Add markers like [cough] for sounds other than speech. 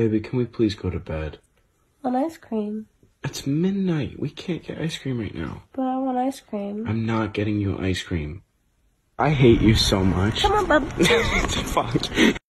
Baby, can we please go to bed? On ice cream? It's midnight. We can't get ice cream right now. But I want ice cream. I'm not getting you ice cream. I hate you so much. Come on, bub. [laughs] Fuck.